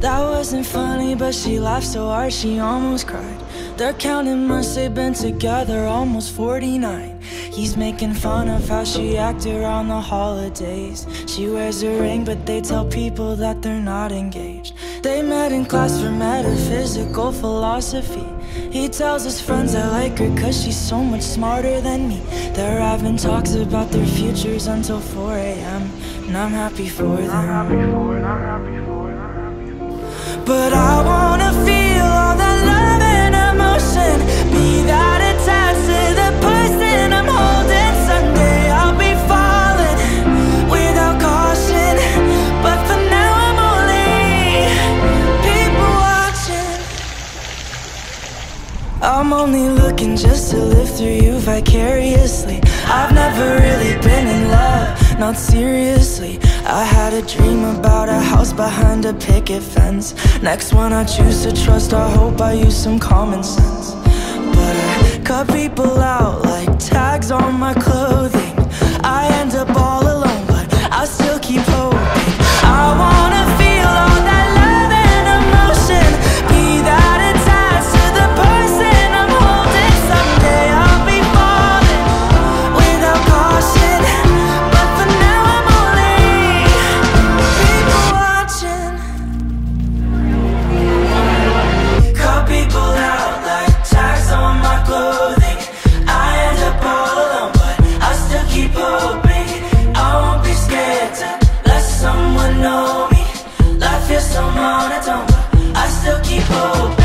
That wasn't funny, but she laughed so hard she almost cried. They're counting months they've been together, almost 49. He's making fun of how she acted around the holidays. She wears a ring, but they tell people that they're not engaged. They met in class for metaphysical philosophy. He tells his friends I like her cause she's so much smarter than me. They're having talks about their futures until 4 a.m. And I'm happy for them. But I I'm only looking just to live through you vicariously. I've never really been in love, not seriously. I had a dream about a house behind a picket fence. Next one I choose to trust, I hope I use some common sense. But I cut people out like tags on my I still keep hope.